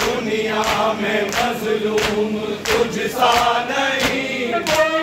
दुनिया में मजलूम तुझसा नहीं।